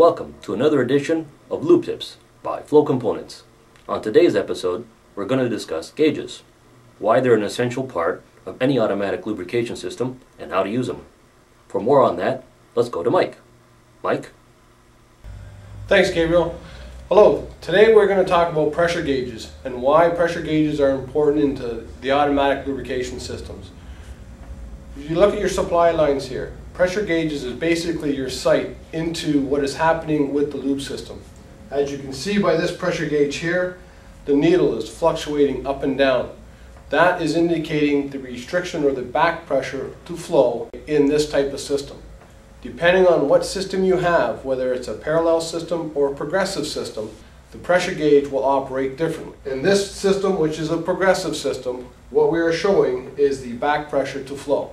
welcome to another edition of Lube Tips by FLO Components. On today's episode, we're going to discuss gauges, why they're an essential part of any automatic lubrication system, and how to use them. For more on that, let's go to Mike. Mike? Thanks, Gabriel. Hello. Today we're going to talk about pressure gauges and why pressure gauges are important into the automatic lubrication systems. If you look at your supply lines here, pressure gauges is basically your sight into what is happening with the lube system. As you can see by this pressure gauge here, the needle is fluctuating up and down. That is indicating the restriction or the back pressure to flow in this type of system. Depending on what system you have, whether it's a parallel system or a progressive system, the pressure gauge will operate differently. In this system, which is a progressive system, what we are showing is the back pressure to flow.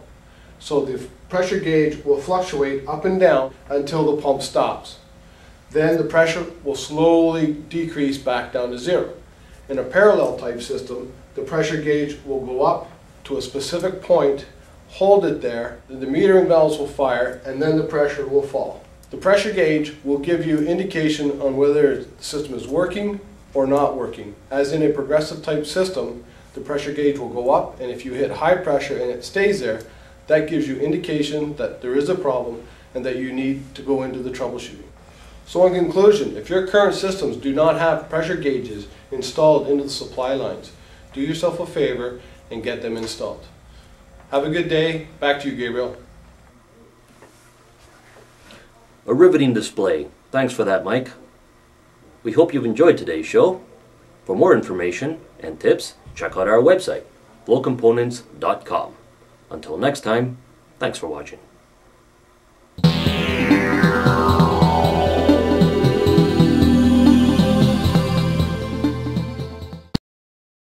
So the pressure gauge will fluctuate up and down until the pump stops. Then the pressure will slowly decrease back down to zero. In a parallel type system, the pressure gauge will go up to a specific point, hold it there, the metering valves will fire, and then the pressure will fall. The pressure gauge will give you indication on whether the system is working or not working. As in a progressive type system, the pressure gauge will go up, and if you hit high pressure and it stays there, that gives you indication that there is a problem and that you need to go into the troubleshooting. So in conclusion, if your current systems do not have pressure gauges installed into the supply lines, do yourself a favor and get them installed. Have a good day. Back to you, Gabriel. A riveting display. Thanks for that, Mike. We hope you've enjoyed today's show. For more information and tips, check out our website, flocomponents.com. Until next time, thanks for watching.